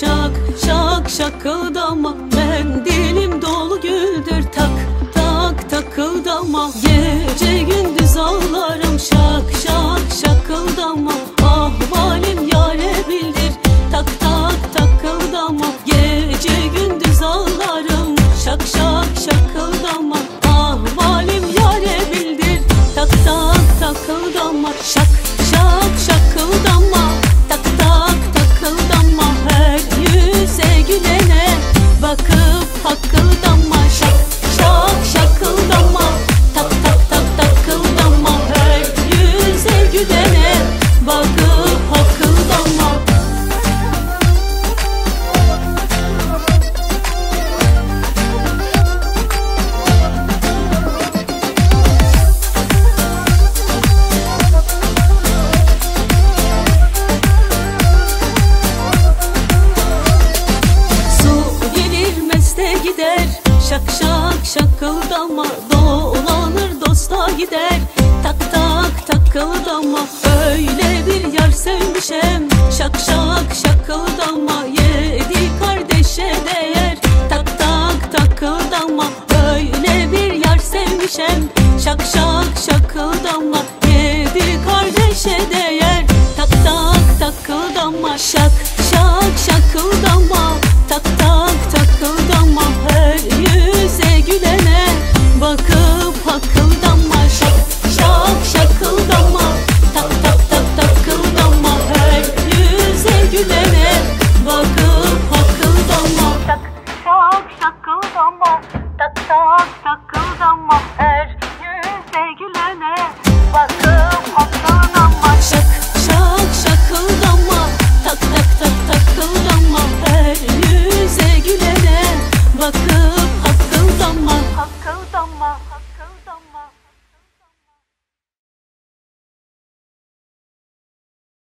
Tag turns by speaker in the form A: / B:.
A: şak şak şakıldama Ben dilim dolu güldür tak tak takıldama Gece gündüz ağlarım şak şak şakıldama Ahvalim yare bildir tak tak takıldama Gece gündüz ağlarım şak şak şakıldama Ahvalim yare bildir tak tak takıldama şak şakıldama Dolanır dosta gider. Tak tak takıldama Öyle bir yar sevmişem. Şak şak şakıldama Yedi kardeşe değer. Tak tak takıldama Öyle bir yar sevmişem. Şak şak şakıldama Yedi kardeşe değer Bakıp